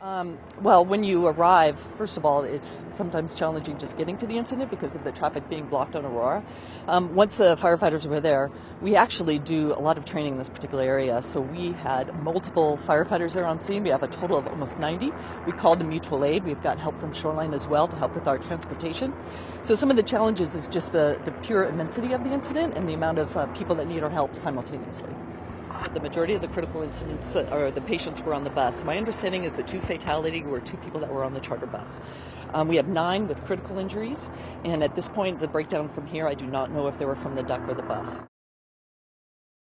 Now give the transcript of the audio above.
Um, well, when you arrive, first of all, it's sometimes challenging just getting to the incident because of the traffic being blocked on Aurora. Um, once the firefighters were there, we actually do a lot of training in this particular area. So we had multiple firefighters there on scene. We have a total of almost 90. We called in mutual aid. We've got help from Shoreline as well to help with our transportation. So some of the challenges is just the, the pure immensity of the incident and the amount of uh, people that need our help simultaneously. The majority of the critical incidents uh, or the patients were on the bus. My understanding is the two fatality were two people that were on the charter bus. Um, we have nine with critical injuries, and at this point, the breakdown from here, I do not know if they were from the duck or the bus.